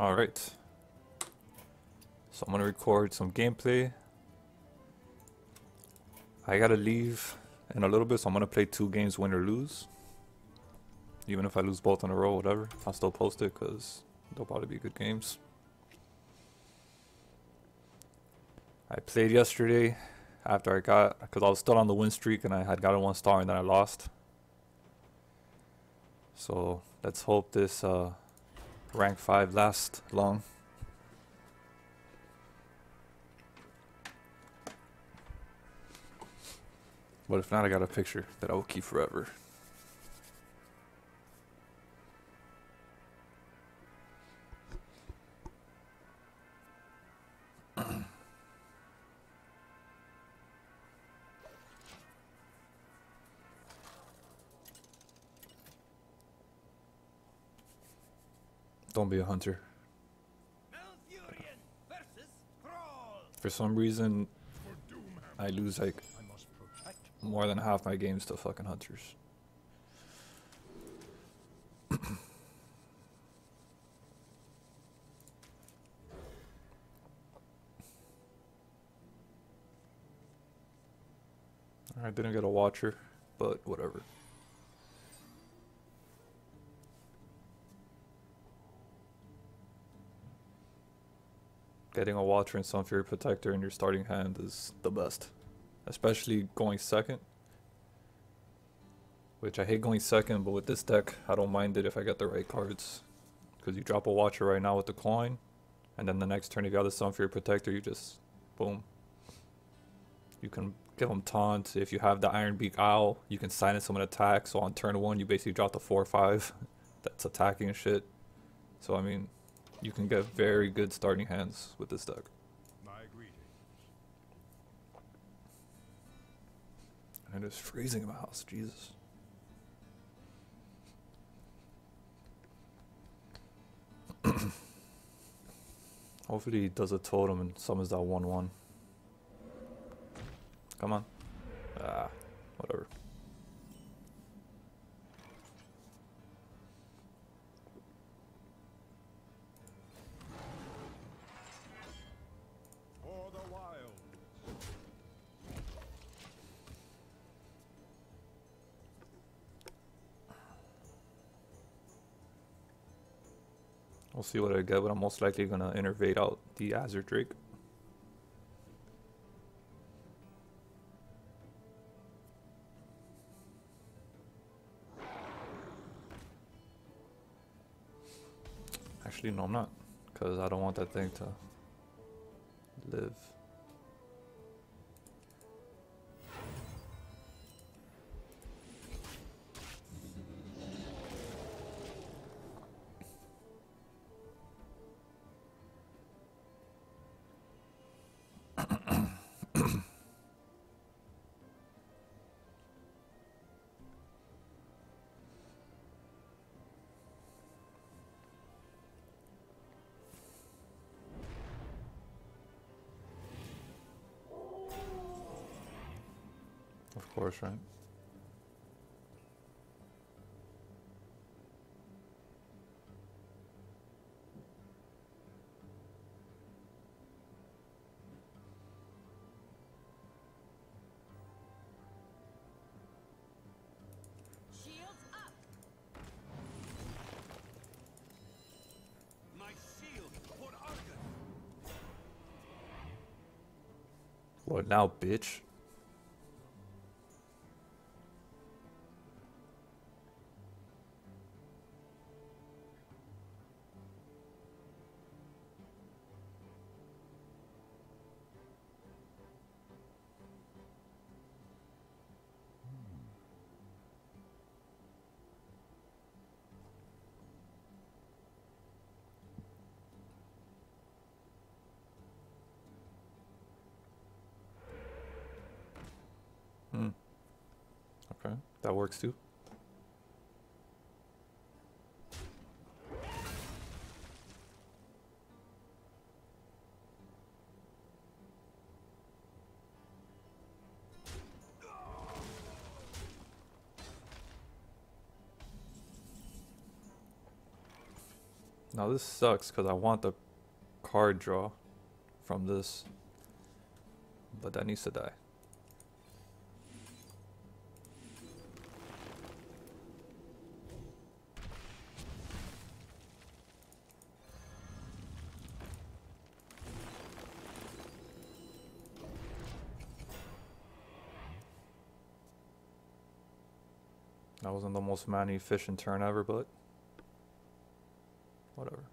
Alright. So I'm gonna record some gameplay. I gotta leave in a little bit, so I'm gonna play two games, win or lose. Even if I lose both in a row, whatever. I'll still post it because they'll probably be good games. I played yesterday after I got, because I was still on the win streak and I had gotten one star and then I lost. So let's hope this uh, rank 5 last long. But if not, I got a picture that I will keep forever. Don't be a hunter. For some reason, I lose like more than half my games to fucking hunters. I didn't get a watcher, but whatever. Getting a Watcher and Sunfury Protector in your starting hand is the best. Especially going second. Which I hate going second, but with this deck, I don't mind it if I get the right cards. Because you drop a Watcher right now with the coin, and then the next turn you got the Sunfury Protector, you just, boom. You can give them taunt. If you have the Ironbeak Owl, you can silence an attack. So on turn one, you basically drop the 4 or 5 that's attacking and shit. So I mean, you can get very good starting hands with this deck. And it's freezing in my house, Jesus. Hopefully he does a totem and summons that 1-1. Come on. Ah, whatever. We'll see what I get, but I'm most likely gonna innervate out the Azure Drake. Actually, no, I'm not. Because I don't want that thing to live. Of course, right? Shields up. My shield for Argus. What now, bitch? That works too. Now this sucks because I want the card draw from this. But that needs to die. That wasn't the most mana efficient turn ever, but whatever.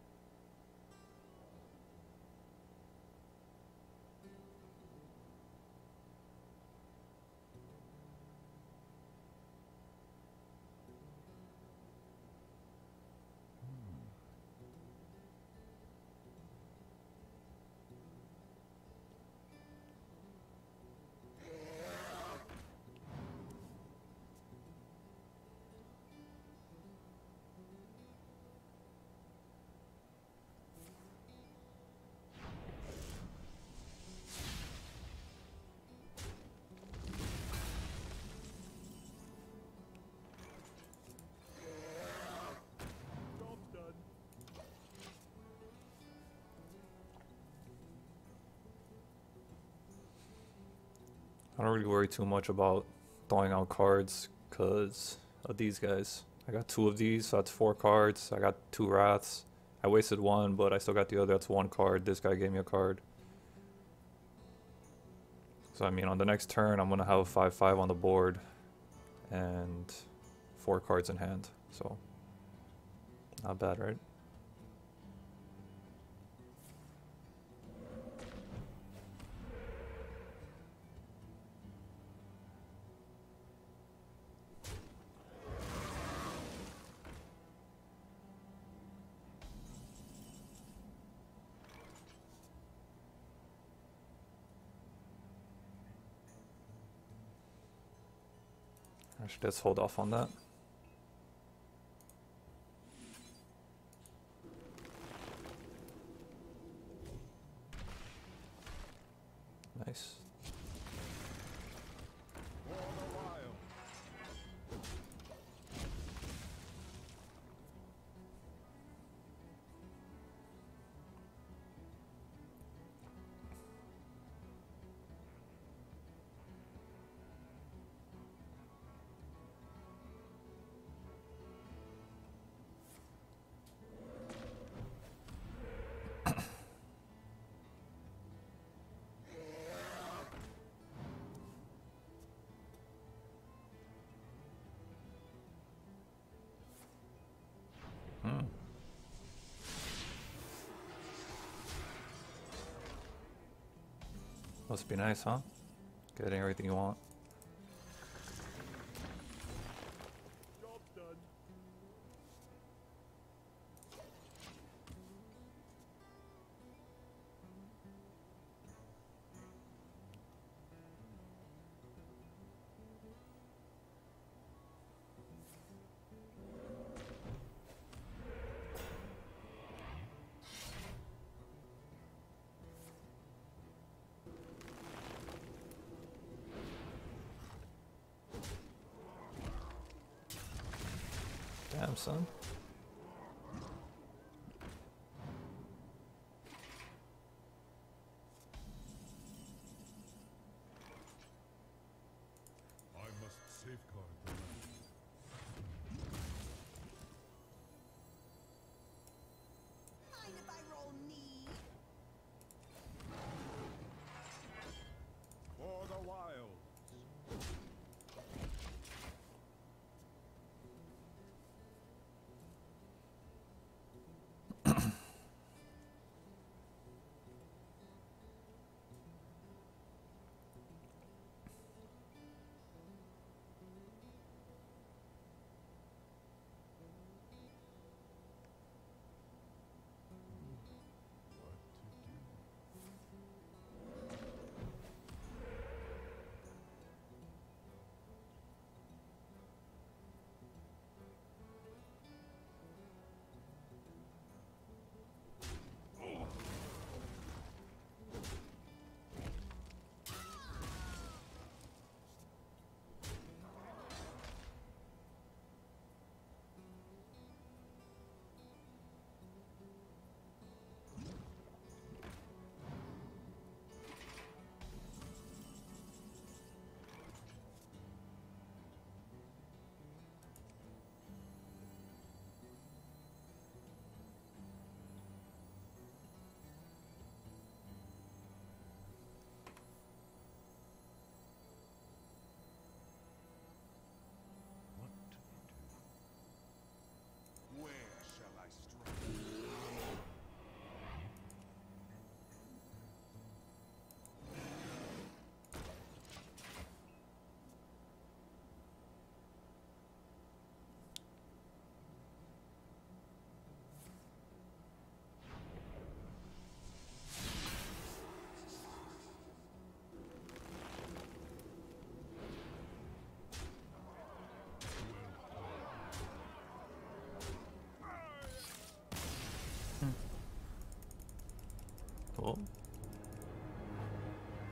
I don't really worry too much about throwing out cards because of these guys. I got two of these, so that's four cards. I got two Wraths. I wasted one, but I still got the other. That's one card. This guy gave me a card. So, I mean, on the next turn, I'm going to have a 5 5 on the board and four cards in hand. So, not bad, right? Let's hold off on that. Nice. Must be nice, huh? Getting everything you want. Son.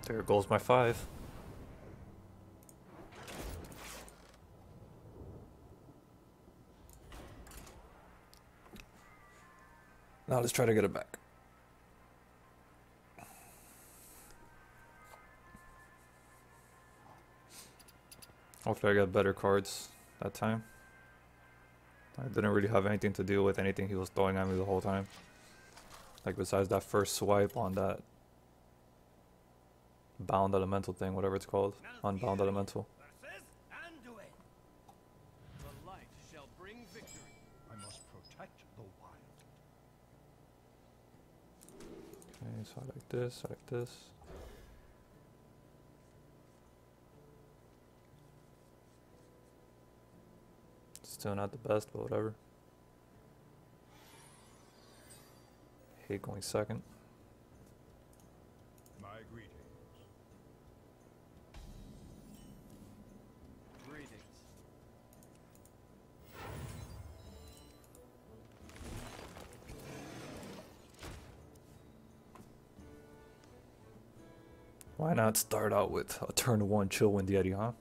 There goes my five. Now let's try to get it back. Hopefully I got better cards that time. I didn't really have anything to deal with anything he was throwing at me the whole time. Like besides that first swipe on that bound elemental thing, whatever it's called. Unbound elemental. Okay, so I like this, I like this. Still not the best, but whatever. Hate going second. Not start out with a turn one Chillwind Yeti, huh?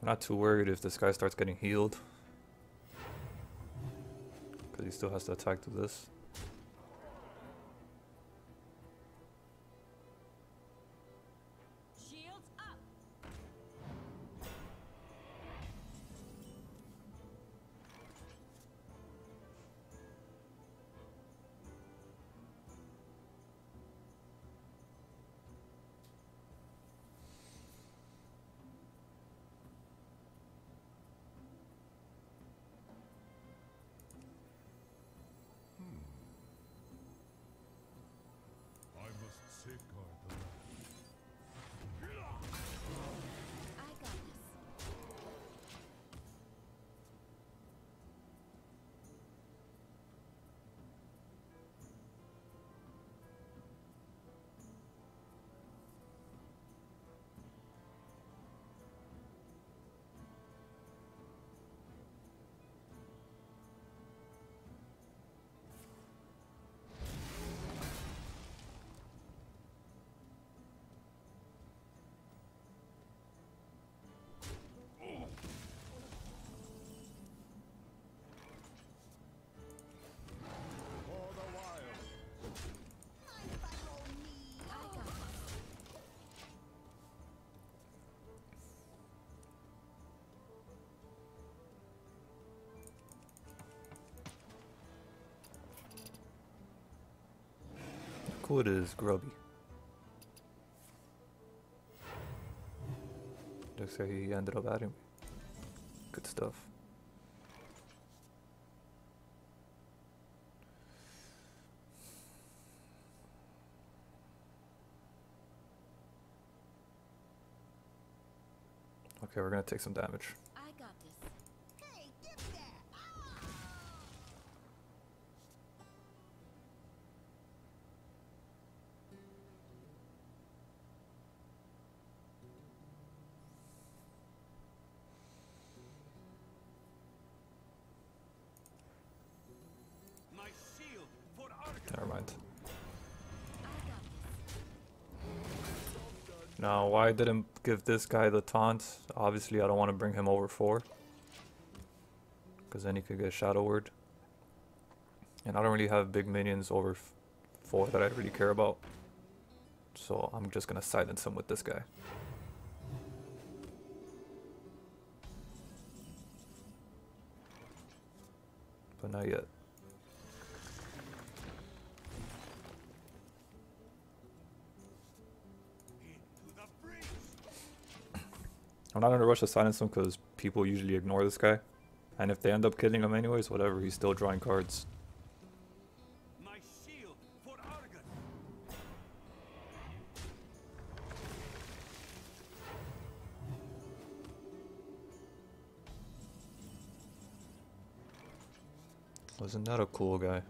I'm not too worried if this guy starts getting healed. Because he still has to attack to this. Cool it is, Grubby. Looks like he ended up adding me. Good stuff. Okay, we're gonna take some damage. Now, why I didn't give this guy the taunt? Obviously, I don't want to bring him over 4. Because then he could get Shadow Word. And I don't really have big minions over 4 that I really care about. So I'm just going to silence him with this guy. But but not yet. I'm not in a rush to silence him because people usually ignore this guy. And if they end up killing him anyways, whatever, he's still drawing cards. My shield for Argus. Wasn't that a cool guy?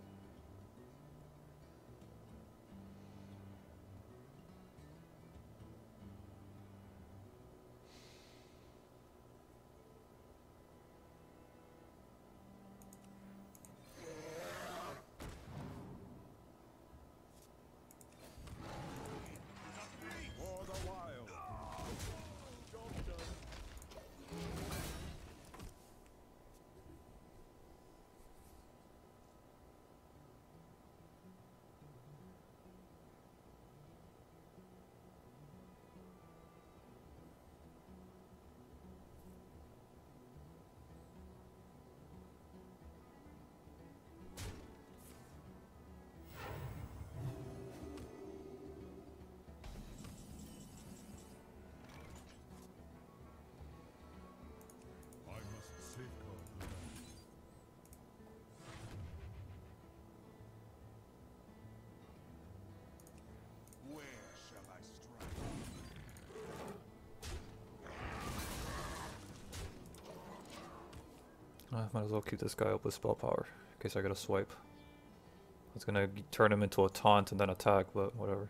I might as well keep this guy up with spell power in case I get a swipe. I was gonna turn him into a taunt and then attack, but whatever.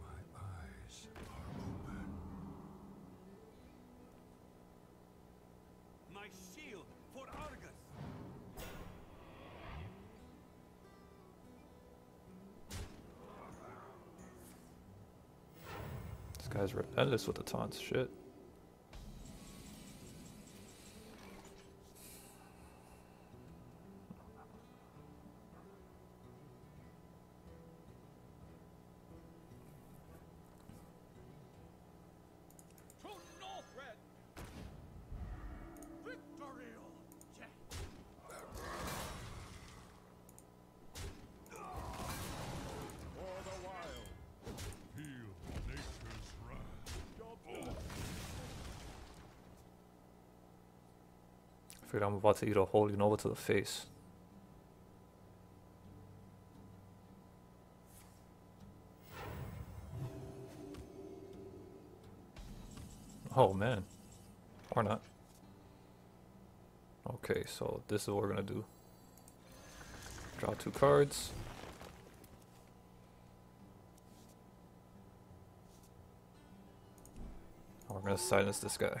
My eyes are open. My shield for Argus. This guy's relentless with the taunts. Shit. I'm about to eat a holy nova to the face. Oh man. Or not. Okay, so this is what we're gonna do. Draw two cards. We're gonna silence this guy.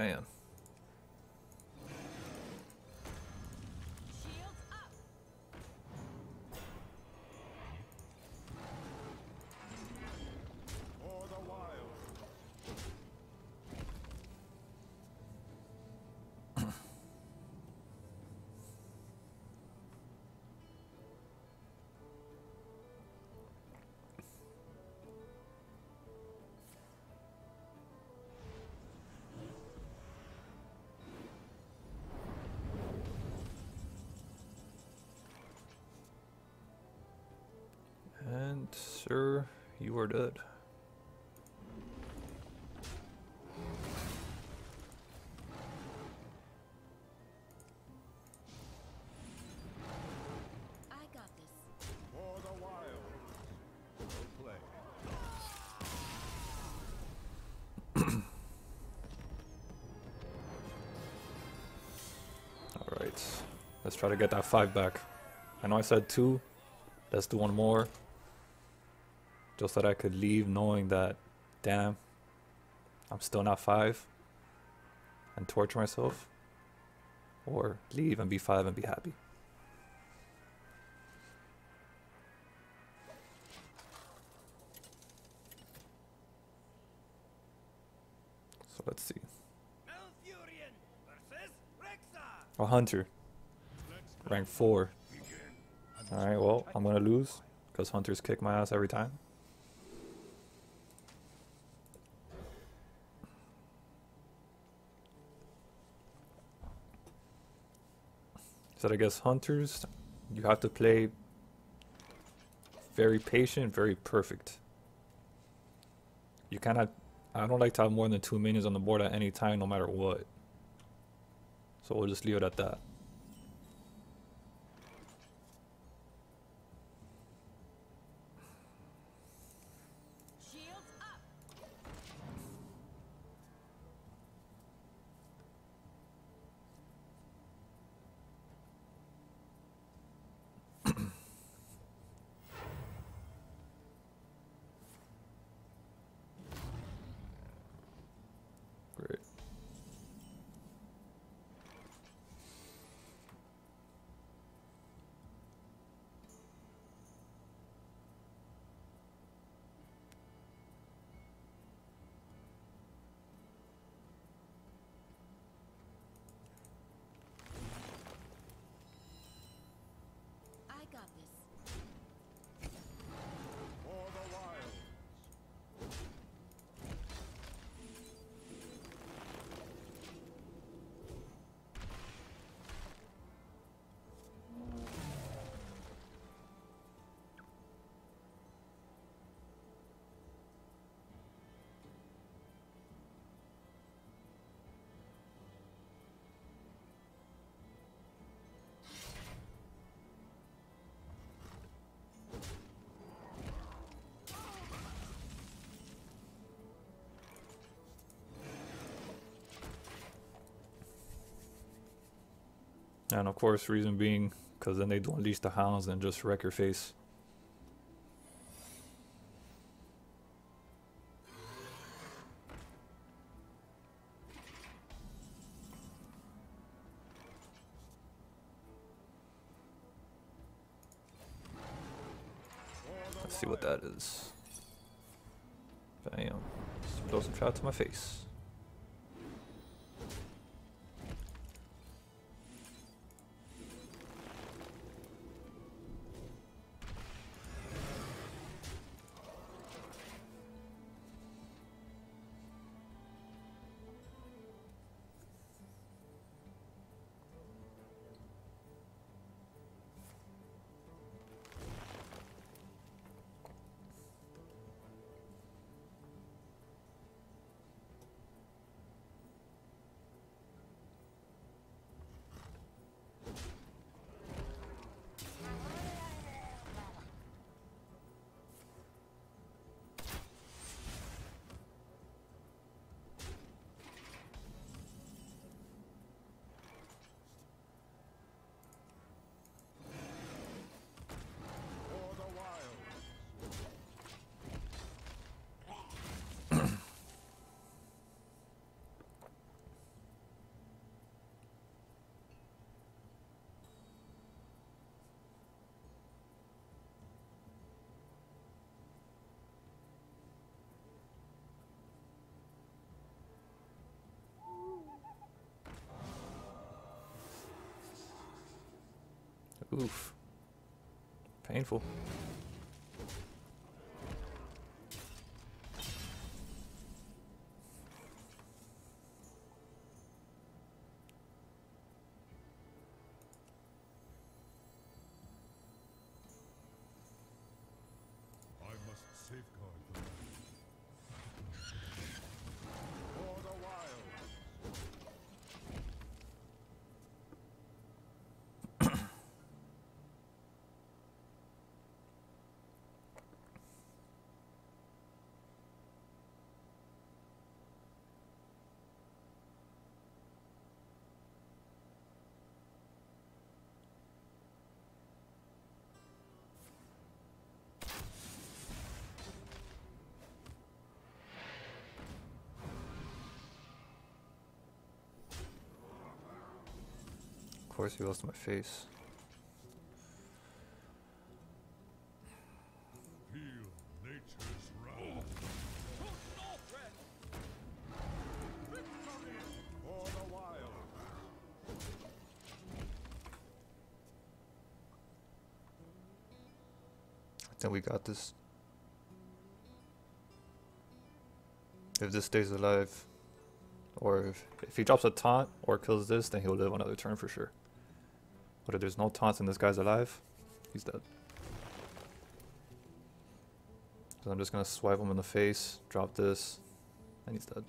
man. Sir, you are dead. I got this. For the wild. Well played. Alright. Let's try to get that five back. I know I said two, Let's do one more. Just that I could leave knowing that, damn, I'm still not five and torture myself. Or leave and be five and be happy. So let's see. A hunter. Rank 4. Alright, well, I'm gonna lose. Because hunters kick my ass every time. So I guess hunters, you have to play very patient, very perfect. You cannot. I don't like to have more than two minions on the board at any time, no matter what. So we'll just leave it at that. And of course, reason being, because then they don't unleash the hounds and just wreck your face. Let's see what that is. Bam. Throw some shot to my face. Oof. Painful. Of course, he lost my face. Feel nature's wrath. Victory for the wild. I think we got this. If this stays alive, or if, if he drops a taunt or kills this, then he'll live another turn for sure. But if there's no taunts and this guy's alive, he's dead. So I'm just gonna swipe him in the face, drop this, and he's dead.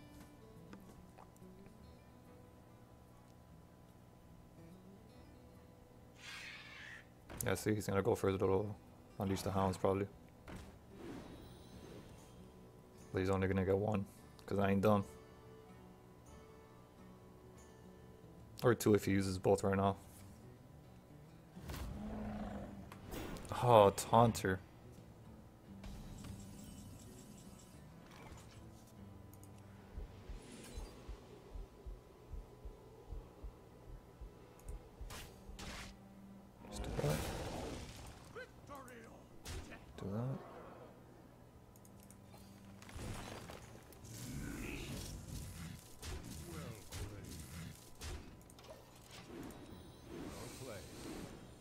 Yeah, see, he's gonna go for his little unleash the hounds probably. But he's only gonna get one, cause I ain't dumb. Or two if he uses both right now. Oh, taunter. Just do that. Do that.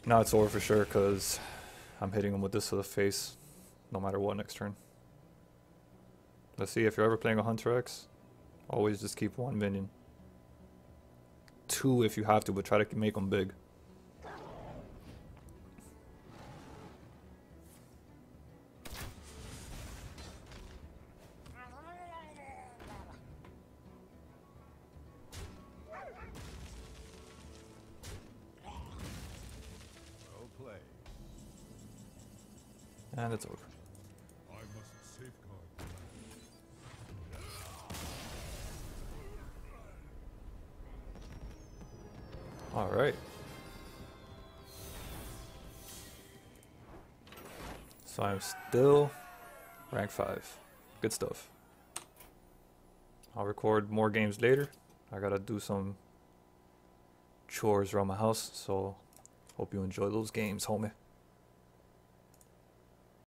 Now it's over for sure because I'm hitting him with this to the face no matter what next turn. Let's see if you're ever playing a Hunter X, always just keep one minion. Two if you have to, but try to make them big. Still rank 5. Good stuff. I'll record more games later. I gotta do some chores around my house, so hope you enjoy those games, homie.